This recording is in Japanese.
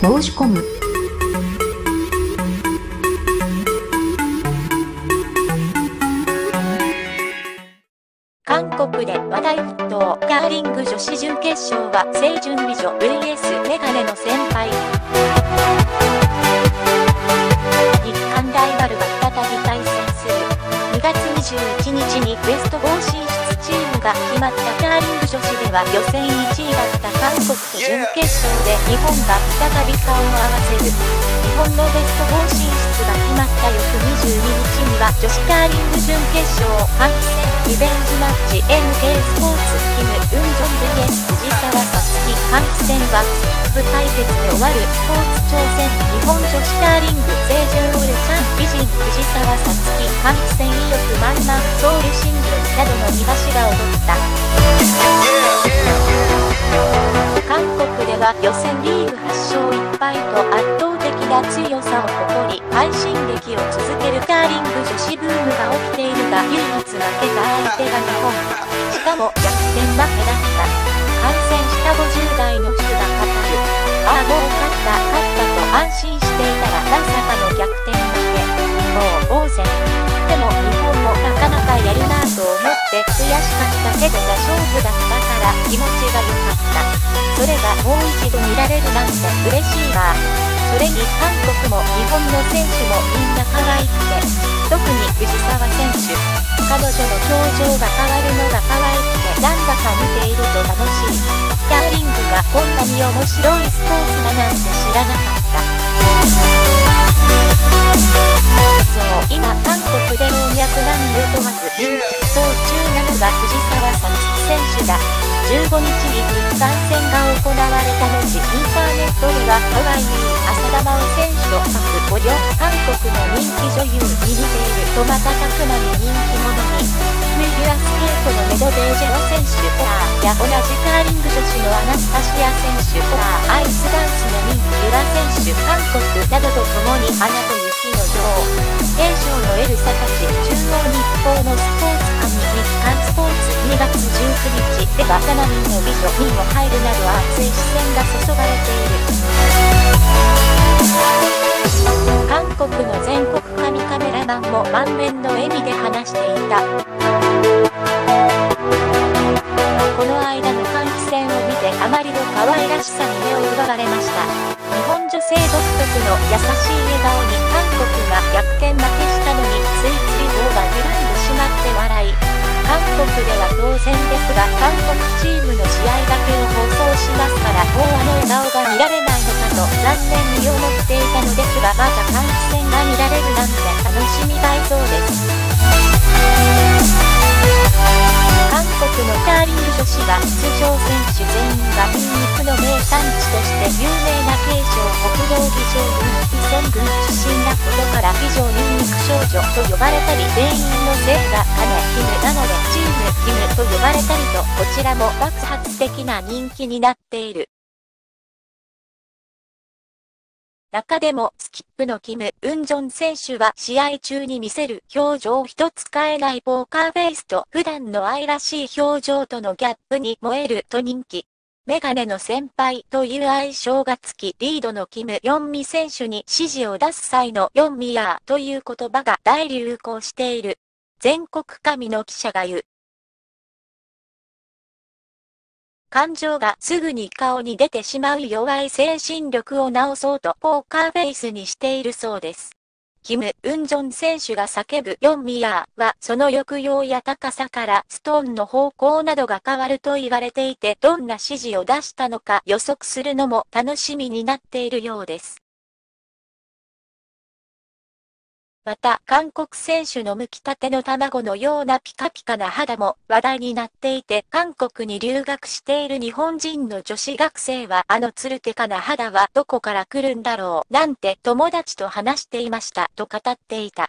申し込む。韓国で話題沸騰。カーリング女子準決勝は清純美女 VS メガネの先輩。が決まったカーリング女子では予選1位だった韓国と準決勝で日本が再び顔を合わせる。日本のベスト4進出が決まった翌22日には女子カーリング準決勝韓戦リベンジマッチ NK スポーツキム・ウンジョン VS 藤沢さつき韓戦はスキップ対決で終わるスポーツ挑戦日本女子カーリング清純オルチャン美人藤沢さつき韓戦意欲満々ソウル新などの見出しが踊った。韓国では予選リーグ8勝1敗と圧倒的な強さを誇り快進撃を続けるカーリング女子ブームが起きているが唯一負けた相手が日本。しかも逆転負けだった。感染した50代の人が語るああもう勝った。勝ったと安心していたらまさかの逆転。悔しかったけどが勝負だったから気持ちが良かった。それがもう一度見られるなんて嬉しいわ。それに韓国も日本の選手もみんな可愛くて特に藤澤選手。彼女の表情が変わるのが可愛くてなんだか見ていると楽しい。カーリングがこんなに面白いスポーツだなんて知らなかった。国で老若男女問わず人気走中なのが藤澤さつき選手だ15日に日韓戦が行われた後インターネットでは可愛い浅田真央選手と各5両韓国の人気女優に似ていると瞬く間に人気者にフィギュアスケートのメドベージェロ選手や同じカーリング女子のアナスタシア選手アイスダンスのラ選手韓国などと共に花と雪の女王平昌のエルサたち中央日報のスポーツ紙日韓スポーツ2月19日では7人の美女にも入るなど熱い視線が注がれている韓国の全国神カメラマンも満面の笑みで話していたこの間の換気扇を見てあまりの可愛らしさに目を奪われましたの優しい笑顔に韓国が逆転負けしたのについつい棒が揺らんでしまって笑い。韓国では当然ですが韓国チームの試合だけを放送しますからもうあの笑顔が見られないのかと残念に思っていたのですがまだ換気扇が見られるなんて楽しみたいそうです。韓国のカーリング女子は出場選手全員がニンニクの名産地として有名な慶尚から以上ニンニク少女と呼ばれたり全員の姓が金キムなのでチームキムと呼ばれたりとこちらも爆発的な人気になっている。中でもスキップのキム・ウンジョン選手は試合中に見せる表情一つ変えないポーカーフェイスと普段の愛らしい表情とのギャップに燃えると人気。メガネの先輩という愛称がつきリードのキム・ヨンミ選手に指示を出す際のヨンミヤーという言葉が大流行している。全国神の記者が言う。感情がすぐに顔に出てしまう弱い精神力を直そうとポーカーフェイスにしているそうです。キム・ウンジョン選手が叫ぶ4ミヤーはその抑揚や高さからストーンの方向などが変わると言われていてどんな指示を出したのか予測するのも楽しみになっているようです。また、韓国選手の剥きたての卵のようなピカピカな肌も話題になっていて、韓国に留学している日本人の女子学生は、あのつるてかな肌はどこから来るんだろう、なんて友達と話していました、と語っていた。